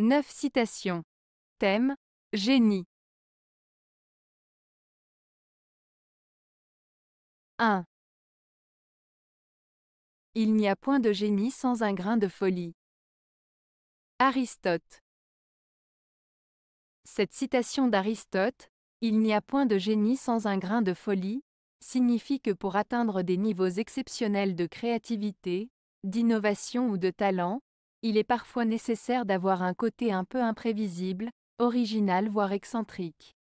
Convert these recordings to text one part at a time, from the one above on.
9 citations. Thème Génie. 1. Il n'y a point de génie sans un grain de folie. Aristote. Cette citation d'Aristote, Il n'y a point de génie sans un grain de folie, signifie que pour atteindre des niveaux exceptionnels de créativité, d'innovation ou de talent, il est parfois nécessaire d'avoir un côté un peu imprévisible, original voire excentrique.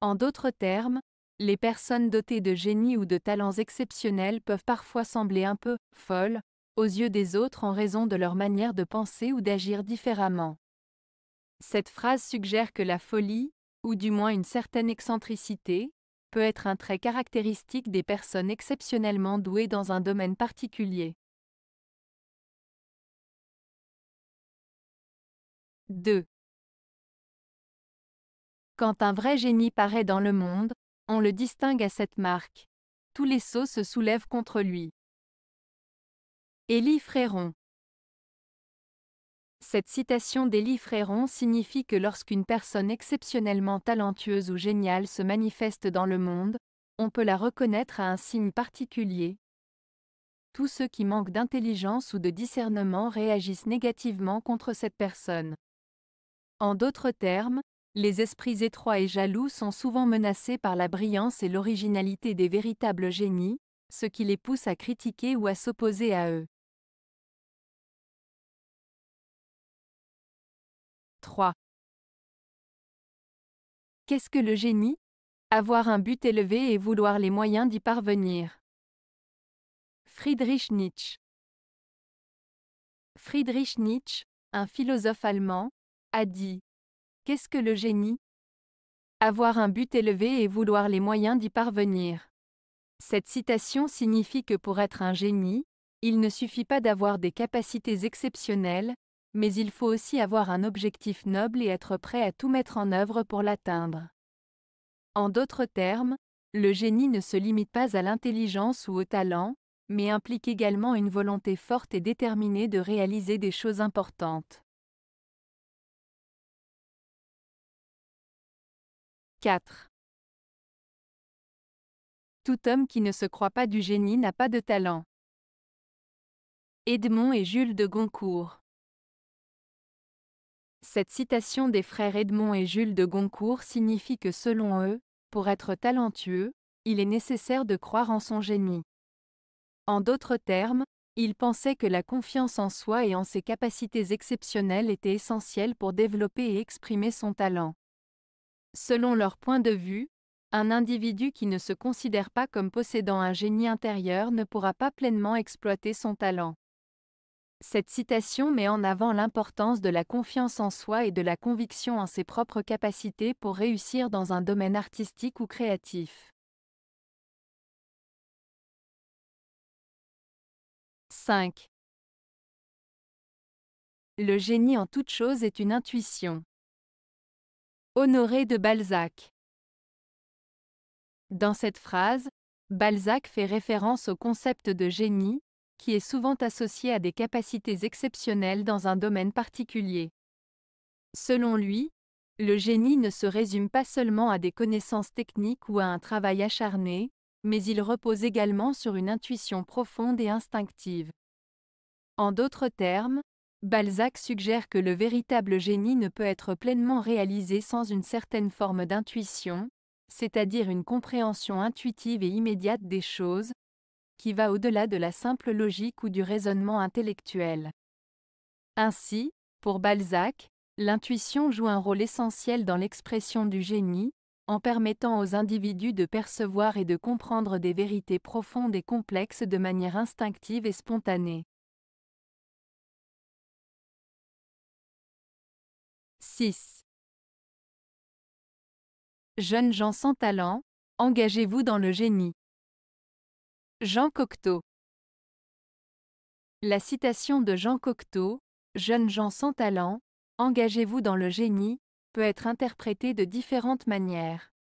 En d'autres termes, les personnes dotées de génie ou de talents exceptionnels peuvent parfois sembler un peu folles aux yeux des autres en raison de leur manière de penser ou d'agir différemment. Cette phrase suggère que la folie, ou du moins une certaine excentricité, peut être un trait caractéristique des personnes exceptionnellement douées dans un domaine particulier. 2. Quand un vrai génie paraît dans le monde, on le distingue à cette marque. Tous les sceaux se soulèvent contre lui. Élie Fréron Cette citation d'Élie Fréron signifie que lorsqu'une personne exceptionnellement talentueuse ou géniale se manifeste dans le monde, on peut la reconnaître à un signe particulier. Tous ceux qui manquent d'intelligence ou de discernement réagissent négativement contre cette personne. En d'autres termes, les esprits étroits et jaloux sont souvent menacés par la brillance et l'originalité des véritables génies, ce qui les pousse à critiquer ou à s'opposer à eux. 3. Qu'est-ce que le génie? Avoir un but élevé et vouloir les moyens d'y parvenir. Friedrich Nietzsche Friedrich Nietzsche, un philosophe allemand, a dit Qu'est-ce que le génie? Avoir un but élevé et vouloir les moyens d'y parvenir. Cette citation signifie que pour être un génie, il ne suffit pas d'avoir des capacités exceptionnelles, mais il faut aussi avoir un objectif noble et être prêt à tout mettre en œuvre pour l'atteindre. En d'autres termes, le génie ne se limite pas à l'intelligence ou au talent, mais implique également une volonté forte et déterminée de réaliser des choses importantes. 4. Tout homme qui ne se croit pas du génie n'a pas de talent. Edmond et Jules de Goncourt. Cette citation des frères Edmond et Jules de Goncourt signifie que selon eux, pour être talentueux, il est nécessaire de croire en son génie. En d'autres termes, ils pensaient que la confiance en soi et en ses capacités exceptionnelles était essentielle pour développer et exprimer son talent. Selon leur point de vue, un individu qui ne se considère pas comme possédant un génie intérieur ne pourra pas pleinement exploiter son talent. Cette citation met en avant l'importance de la confiance en soi et de la conviction en ses propres capacités pour réussir dans un domaine artistique ou créatif. 5. Le génie en toute chose est une intuition. Honoré de Balzac. Dans cette phrase, Balzac fait référence au concept de génie, qui est souvent associé à des capacités exceptionnelles dans un domaine particulier. Selon lui, le génie ne se résume pas seulement à des connaissances techniques ou à un travail acharné, mais il repose également sur une intuition profonde et instinctive. En d'autres termes, Balzac suggère que le véritable génie ne peut être pleinement réalisé sans une certaine forme d'intuition, c'est-à-dire une compréhension intuitive et immédiate des choses, qui va au-delà de la simple logique ou du raisonnement intellectuel. Ainsi, pour Balzac, l'intuition joue un rôle essentiel dans l'expression du génie, en permettant aux individus de percevoir et de comprendre des vérités profondes et complexes de manière instinctive et spontanée. 6. Jeunes gens sans talent, engagez-vous dans le génie. Jean Cocteau La citation de Jean Cocteau, Jeunes gens sans talent, engagez-vous dans le génie, peut être interprétée de différentes manières.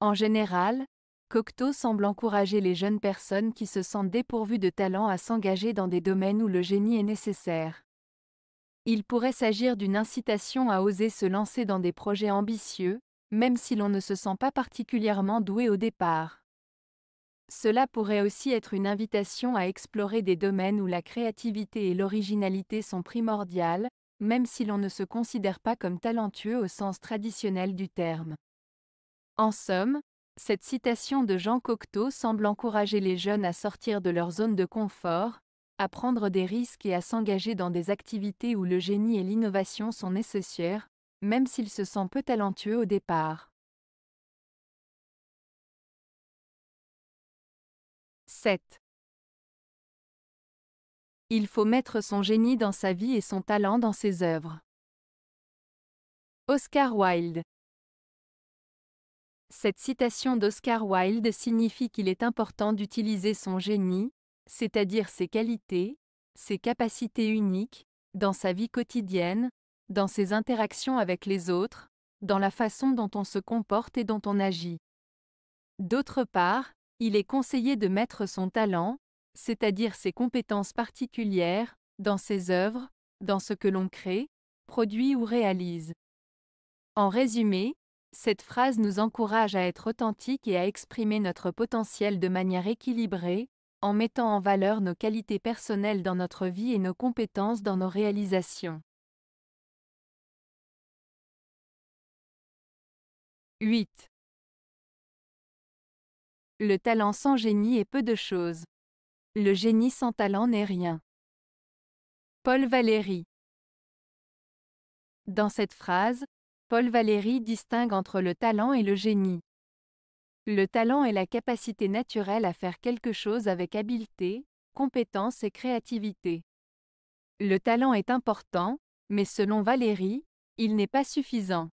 En général, Cocteau semble encourager les jeunes personnes qui se sentent dépourvues de talent à s'engager dans des domaines où le génie est nécessaire. Il pourrait s'agir d'une incitation à oser se lancer dans des projets ambitieux, même si l'on ne se sent pas particulièrement doué au départ. Cela pourrait aussi être une invitation à explorer des domaines où la créativité et l'originalité sont primordiales, même si l'on ne se considère pas comme talentueux au sens traditionnel du terme. En somme, cette citation de Jean Cocteau semble encourager les jeunes à sortir de leur zone de confort, à prendre des risques et à s'engager dans des activités où le génie et l'innovation sont nécessaires, même s'ils se sentent peu talentueux au départ. 7. Il faut mettre son génie dans sa vie et son talent dans ses œuvres. Oscar Wilde Cette citation d'Oscar Wilde signifie qu'il est important d'utiliser son génie, c'est-à-dire ses qualités, ses capacités uniques, dans sa vie quotidienne, dans ses interactions avec les autres, dans la façon dont on se comporte et dont on agit. D'autre part, il est conseillé de mettre son talent, c'est-à-dire ses compétences particulières, dans ses œuvres, dans ce que l'on crée, produit ou réalise. En résumé, cette phrase nous encourage à être authentique et à exprimer notre potentiel de manière équilibrée, en mettant en valeur nos qualités personnelles dans notre vie et nos compétences dans nos réalisations. 8. Le talent sans génie est peu de choses. Le génie sans talent n'est rien. Paul Valéry Dans cette phrase, Paul Valéry distingue entre le talent et le génie. Le talent est la capacité naturelle à faire quelque chose avec habileté, compétence et créativité. Le talent est important, mais selon Valérie, il n'est pas suffisant.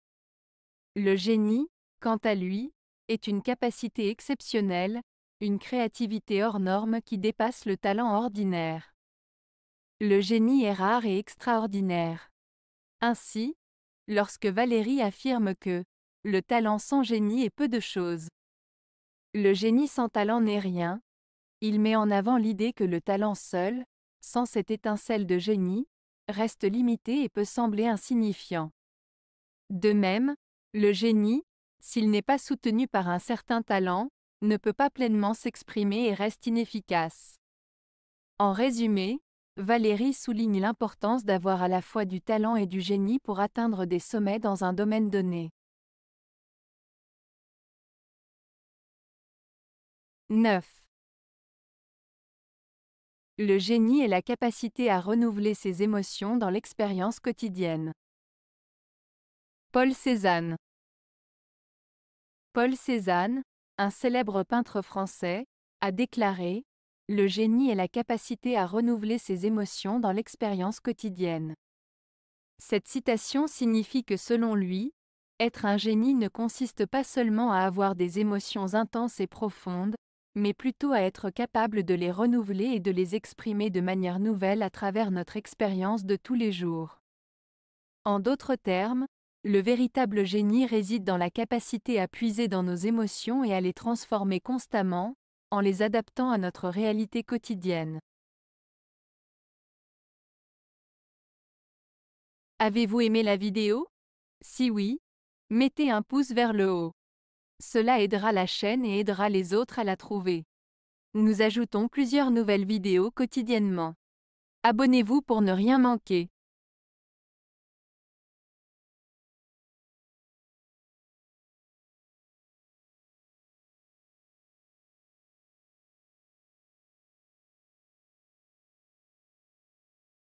Le génie, quant à lui, est une capacité exceptionnelle, une créativité hors norme qui dépasse le talent ordinaire. Le génie est rare et extraordinaire. Ainsi, lorsque Valérie affirme que le talent sans génie est peu de choses, le génie sans talent n'est rien. Il met en avant l'idée que le talent seul, sans cette étincelle de génie, reste limité et peut sembler insignifiant. De même, le génie, s'il n'est pas soutenu par un certain talent, ne peut pas pleinement s'exprimer et reste inefficace. En résumé, Valérie souligne l'importance d'avoir à la fois du talent et du génie pour atteindre des sommets dans un domaine donné. 9. Le génie est la capacité à renouveler ses émotions dans l'expérience quotidienne. Paul Cézanne Paul Cézanne, un célèbre peintre français, a déclaré Le génie est la capacité à renouveler ses émotions dans l'expérience quotidienne. Cette citation signifie que selon lui, être un génie ne consiste pas seulement à avoir des émotions intenses et profondes, mais plutôt à être capable de les renouveler et de les exprimer de manière nouvelle à travers notre expérience de tous les jours. En d'autres termes, le véritable génie réside dans la capacité à puiser dans nos émotions et à les transformer constamment, en les adaptant à notre réalité quotidienne. Avez-vous aimé la vidéo? Si oui, mettez un pouce vers le haut. Cela aidera la chaîne et aidera les autres à la trouver. Nous ajoutons plusieurs nouvelles vidéos quotidiennement. Abonnez-vous pour ne rien manquer.